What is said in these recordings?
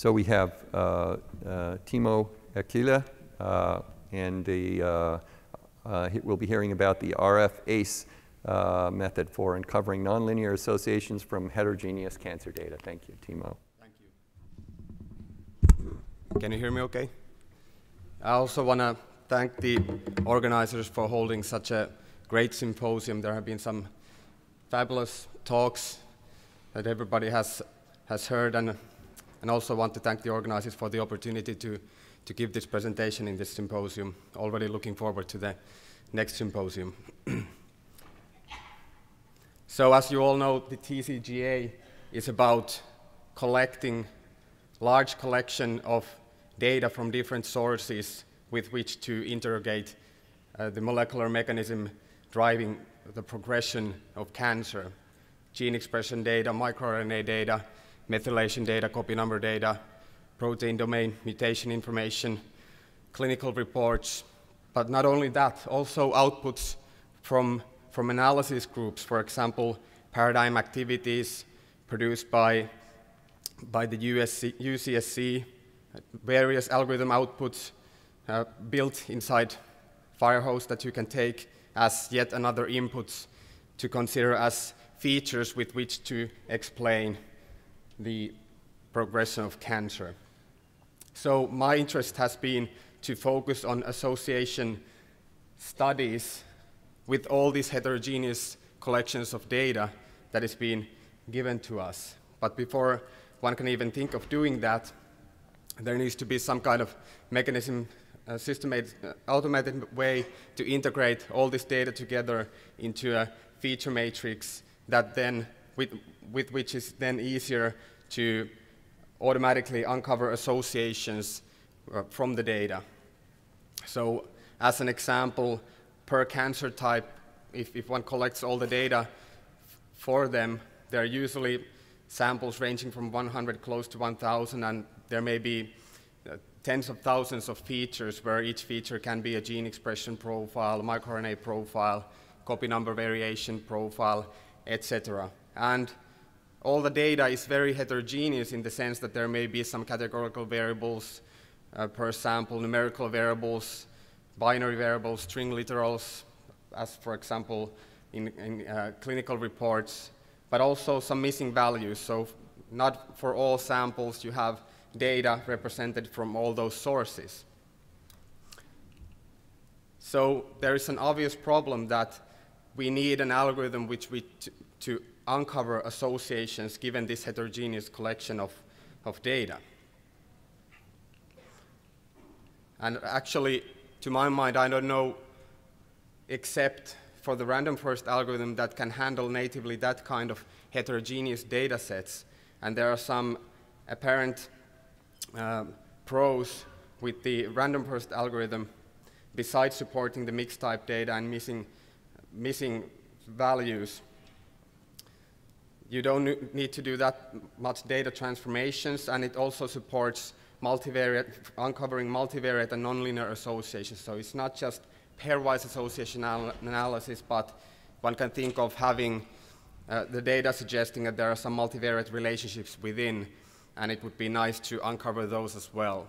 So we have uh, uh, Timo Erkkilä, uh, and the, we'll be hearing about the RF ACE uh, method for uncovering nonlinear associations from heterogeneous cancer data. Thank you, Timo. Thank you. Can you hear me okay? I also want to thank the organizers for holding such a great symposium. There have been some fabulous talks that everybody has, has heard, and, and also want to thank the organizers for the opportunity to, to give this presentation in this symposium. Already looking forward to the next symposium. so as you all know, the TCGA is about collecting large collection of data from different sources with which to interrogate uh, the molecular mechanism driving the progression of cancer. Gene expression data, microRNA data, methylation data, copy number data, protein domain mutation information, clinical reports, but not only that, also outputs from, from analysis groups, for example, paradigm activities produced by, by the USC, UCSC, various algorithm outputs uh, built inside Firehose that you can take as yet another inputs to consider as features with which to explain the progression of cancer. So my interest has been to focus on association studies with all these heterogeneous collections of data that is being given to us. But before one can even think of doing that, there needs to be some kind of mechanism a systematic, uh, automated way to integrate all this data together into a feature matrix that then, with, with which is then easier to automatically uncover associations uh, from the data. So as an example, per cancer type, if, if one collects all the data for them, there are usually samples ranging from 100 close to 1,000, and there may be tens of thousands of features where each feature can be a gene expression profile, microRNA profile, copy number variation profile, etc. And all the data is very heterogeneous in the sense that there may be some categorical variables uh, per sample, numerical variables, binary variables, string literals, as for example in, in uh, clinical reports, but also some missing values. So not for all samples you have data represented from all those sources. So there is an obvious problem that we need an algorithm which we to uncover associations given this heterogeneous collection of, of data. And actually, to my mind, I don't know except for the random forest algorithm that can handle natively that kind of heterogeneous data sets. And there are some apparent um, pros with the random forest algorithm, besides supporting the mixed type data and missing, missing values, you don't need to do that much data transformations, and it also supports multivariate, uncovering multivariate and nonlinear associations. So it's not just pairwise association anal analysis, but one can think of having uh, the data suggesting that there are some multivariate relationships within and it would be nice to uncover those as well.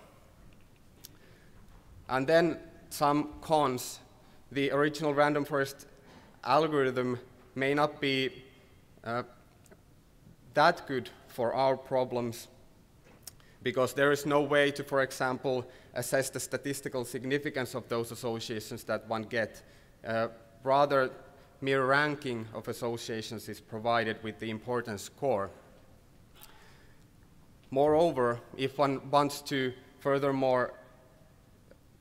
And then some cons. The original random forest algorithm may not be uh, that good for our problems because there is no way to, for example, assess the statistical significance of those associations that one get. Uh, rather, mere ranking of associations is provided with the importance score. Moreover, if one wants to furthermore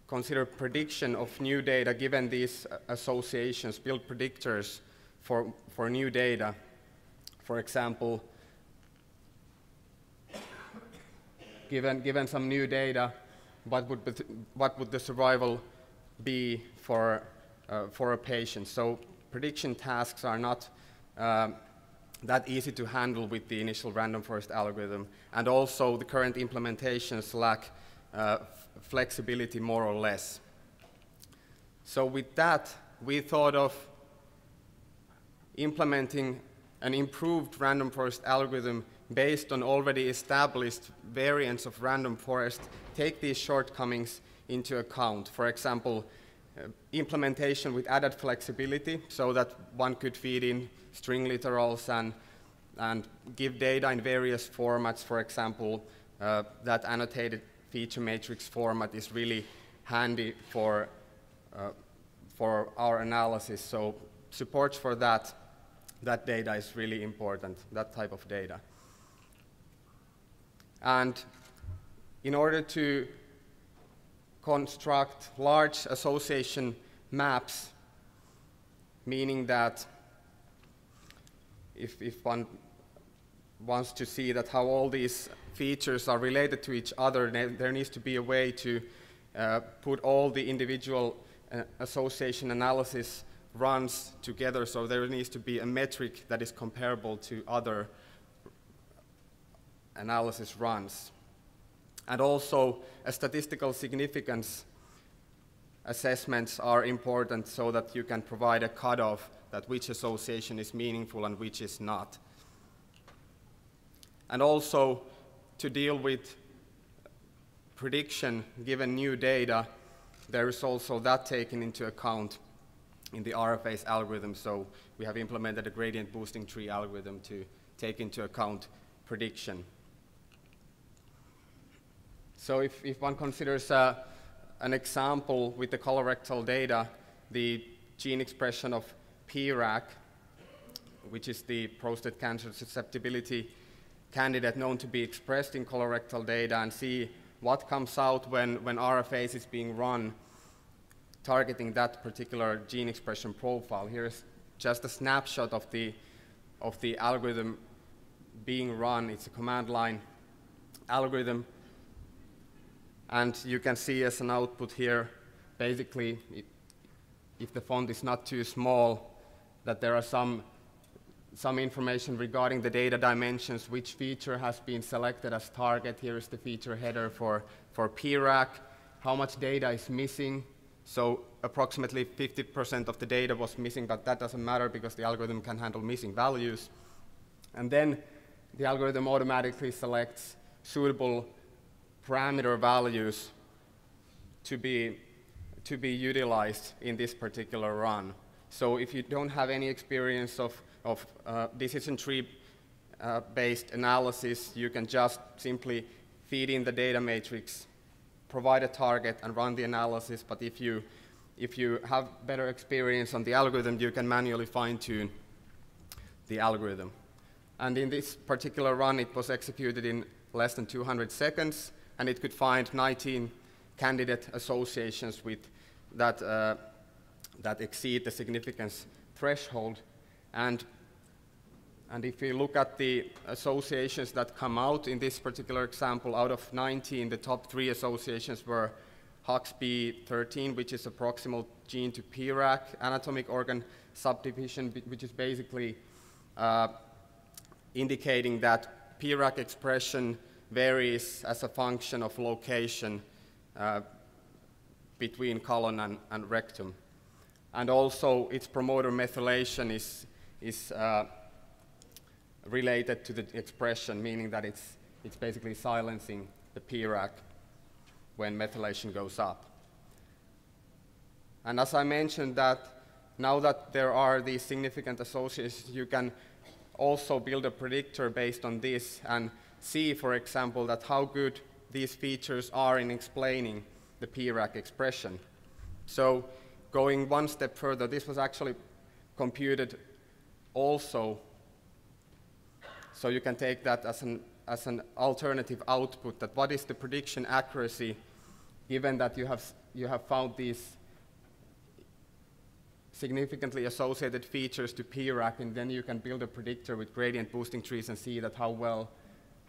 consider prediction of new data given these associations, build predictors for, for new data, for example, given, given some new data, what would, be, what would the survival be for, uh, for a patient? So prediction tasks are not uh, that easy to handle with the initial random forest algorithm. And also the current implementations lack uh, flexibility more or less. So with that, we thought of implementing an improved random forest algorithm based on already established variants of random forest, take these shortcomings into account. For example, uh, implementation with added flexibility so that one could feed in string literals and, and give data in various formats. For example, uh, that annotated feature matrix format is really handy for, uh, for our analysis. So support for that, that data is really important, that type of data. And in order to construct large association maps, meaning that if, if one wants to see that how all these features are related to each other, there needs to be a way to uh, put all the individual uh, association analysis runs together, so there needs to be a metric that is comparable to other analysis runs. And also, statistical significance assessments are important so that you can provide a cutoff that which association is meaningful and which is not. And also, to deal with prediction given new data, there is also that taken into account in the RF-ACE algorithm. So we have implemented a gradient boosting tree algorithm to take into account prediction. So if, if one considers uh, an example with the colorectal data, the gene expression of PRAC, which is the prostate cancer susceptibility candidate known to be expressed in colorectal data, and see what comes out when, when RFACE is being run targeting that particular gene expression profile. Here's just a snapshot of the, of the algorithm being run. It's a command line algorithm and you can see as an output here, basically, if the font is not too small, that there are some, some information regarding the data dimensions, which feature has been selected as target. Here is the feature header for, for PRAC, how much data is missing. So approximately 50% of the data was missing, but that doesn't matter because the algorithm can handle missing values. And then the algorithm automatically selects suitable parameter values to be, to be utilized in this particular run. So if you don't have any experience of, of uh, decision tree uh, based analysis, you can just simply feed in the data matrix, provide a target, and run the analysis. But if you, if you have better experience on the algorithm, you can manually fine tune the algorithm. And in this particular run, it was executed in less than 200 seconds and it could find 19 candidate associations with that, uh, that exceed the significance threshold. And, and if we look at the associations that come out in this particular example, out of 19, the top three associations were HOXB13, which is a proximal gene to PRAC, anatomic organ subdivision, which is basically uh, indicating that PRAC expression varies as a function of location uh, between colon and, and, rectum. And also its promoter methylation is, is uh, related to the expression, meaning that it's, it's basically silencing the PRAC when methylation goes up. And as I mentioned that now that there are these significant associations, you can also build a predictor based on this and see, for example, that how good these features are in explaining the PRAC expression. So going one step further, this was actually computed also. So you can take that as an, as an alternative output, that what is the prediction accuracy given that you have, you have found these significantly associated features to PRAC, and then you can build a predictor with gradient boosting trees and see that how well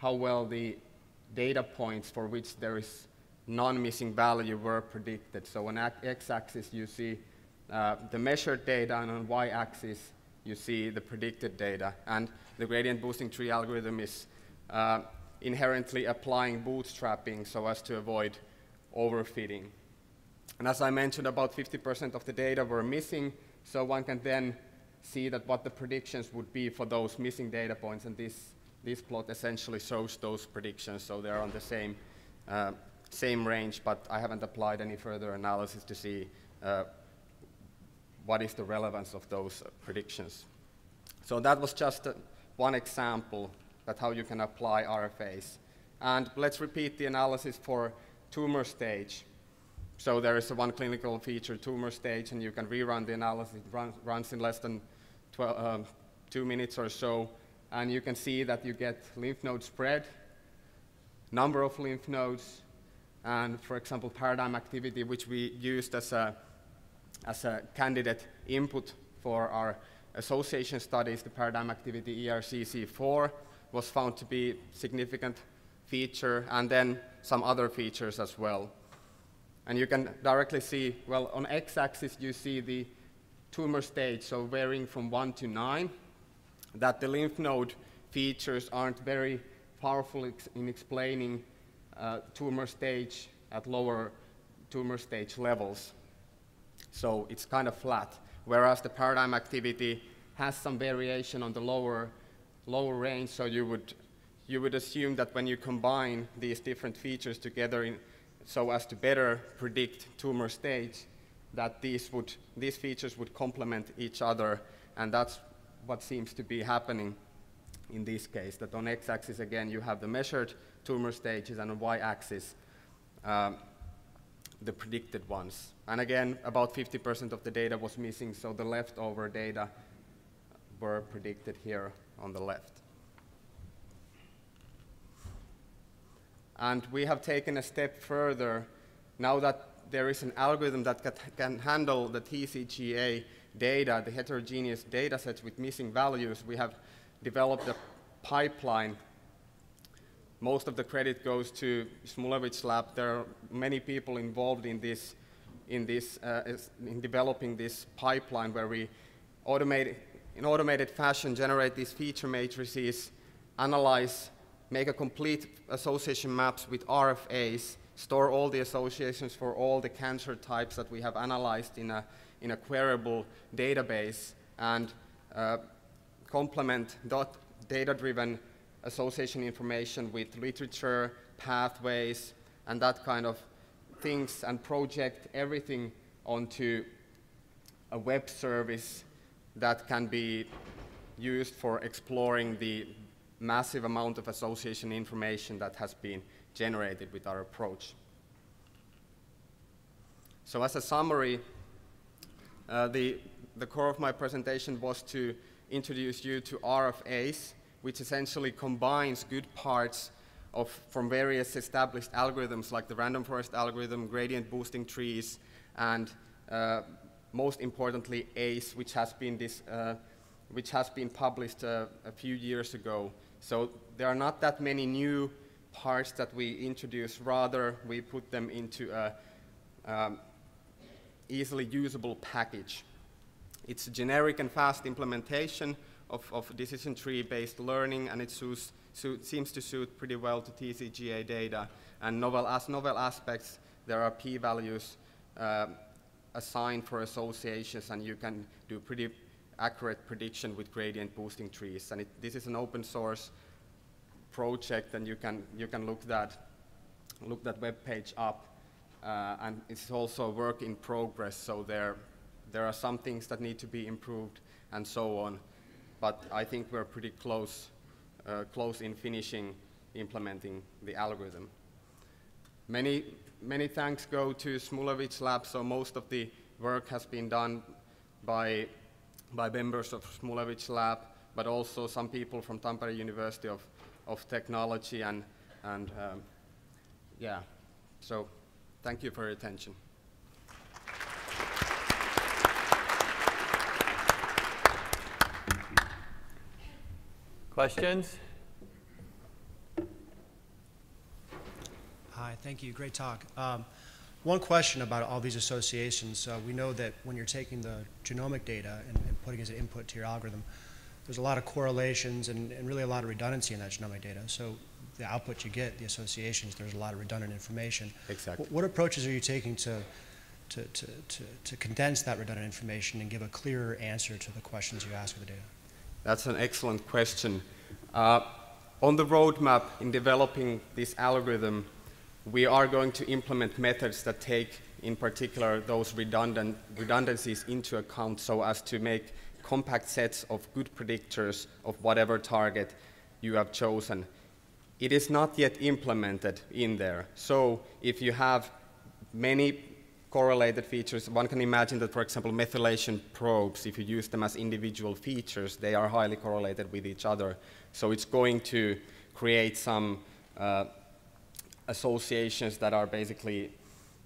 how well the data points for which there is non-missing value were predicted. So on x-axis you see uh, the measured data and on y-axis you see the predicted data. And the gradient boosting tree algorithm is uh, inherently applying bootstrapping so as to avoid overfitting. And as I mentioned, about 50% of the data were missing, so one can then see that what the predictions would be for those missing data points, and this this plot essentially shows those predictions, so they're on the same, uh, same range, but I haven't applied any further analysis to see uh, what is the relevance of those predictions. So that was just uh, one example that how you can apply RF-ACE. And let's repeat the analysis for tumor stage. So there is a one clinical feature tumor stage, and you can rerun the analysis. It run, runs in less than 12, um, two minutes or so, and you can see that you get lymph node spread, number of lymph nodes, and for example, paradigm activity, which we used as a, as a candidate input for our association studies, the paradigm activity ERCC4 was found to be significant feature, and then some other features as well. And you can directly see, well, on x-axis you see the tumor stage, so varying from 1 to 9, that the lymph node features aren't very powerful ex in explaining uh, tumor stage at lower tumor stage levels. So it's kind of flat, whereas the paradigm activity has some variation on the lower, lower range, so you would, you would assume that when you combine these different features together in, so as to better predict tumor stage, that these, would, these features would complement each other, and that's what seems to be happening in this case, that on x-axis, again, you have the measured tumor stages, and on y-axis, um, the predicted ones. And again, about 50% of the data was missing, so the leftover data were predicted here on the left. And we have taken a step further now that there is an algorithm that can handle the TCGA data, the heterogeneous data sets with missing values. We have developed a pipeline. Most of the credit goes to Shmulevich lab. There are many people involved in this, in, this, uh, in developing this pipeline where we automate, in automated fashion generate these feature matrices, analyze make a complete association maps with RF-ACE, store all the associations for all the cancer types that we have analyzed in a, in a queryable database, and uh, complement data-driven association information with literature, pathways, and that kind of things, and project everything onto a web service that can be used for exploring the massive amount of association information that has been generated with our approach. So as a summary, uh, the, the core of my presentation was to introduce you to RF-ACE, which essentially combines good parts of, from various established algorithms like the random forest algorithm, gradient boosting trees, and uh, most importantly, ACE, which has been, this, uh, which has been published uh, a few years ago so there are not that many new parts that we introduce. Rather, we put them into a um, easily usable package. It's a generic and fast implementation of, of decision tree-based learning, and it suits, suit, seems to suit pretty well to TCGA data. And novel, as novel aspects, there are p-values uh, assigned for associations, and you can do pretty accurate prediction with gradient boosting trees. And it, this is an open source project, and you can, you can look, that, look that web page up. Uh, and it's also a work in progress, so there, there are some things that need to be improved and so on. But I think we're pretty close, uh, close in finishing implementing the algorithm. Many, many thanks go to Shmulevich Lab, so most of the work has been done by by members of Shmulevich Lab, but also some people from Tampere University of, of Technology and, and um, yeah, so thank you for your attention. Questions? Hi, thank you. Great talk. Um, one question about all these associations. Uh, we know that when you're taking the genomic data and, and, putting as an input to your algorithm, there's a lot of correlations and, and, really a lot of redundancy in that genomic data. So the output you get, the associations, there's a lot of redundant information. Exactly. What, what approaches are you taking to, to, to, to, to condense that redundant information and give a clearer answer to the questions you ask of the data? That's an excellent question. Uh, on the roadmap in developing this algorithm, we are going to implement methods that take, in particular, those redundant, redundancies into account so as to make compact sets of good predictors of whatever target you have chosen. It is not yet implemented in there. So if you have many correlated features, one can imagine that, for example, methylation probes, if you use them as individual features, they are highly correlated with each other. So it's going to create some uh, associations that are basically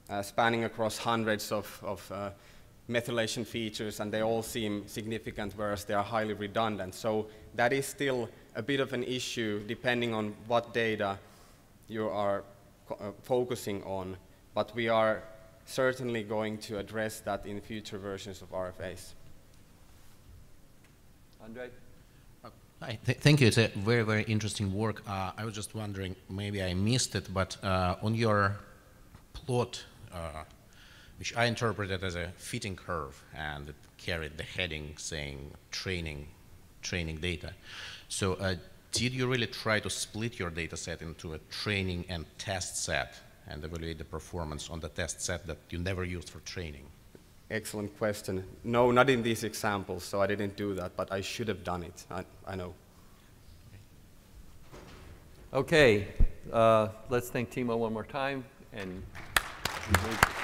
uh, spanning across hundreds of, of uh, methylation features, and they all seem significant, whereas they are highly redundant. So that is still a bit of an issue depending on what data you are co- uh, focusing on, but we are certainly going to address that in future versions of RF-ACE. Andre? Hi, th- thank you. It's a very, very interesting work. Uh, I was just wondering, maybe I missed it, but uh, on your plot, uh, which I interpreted as a fitting curve, and it carried the heading saying training, training data. So, uh, did you really try to split your data set into a training and test set, and evaluate the performance on the test set that you never used for training? Excellent question. No, not in these examples, so I didn't do that, but I should have done it. I, I know. Okay, uh, let's thank Timo one more time and move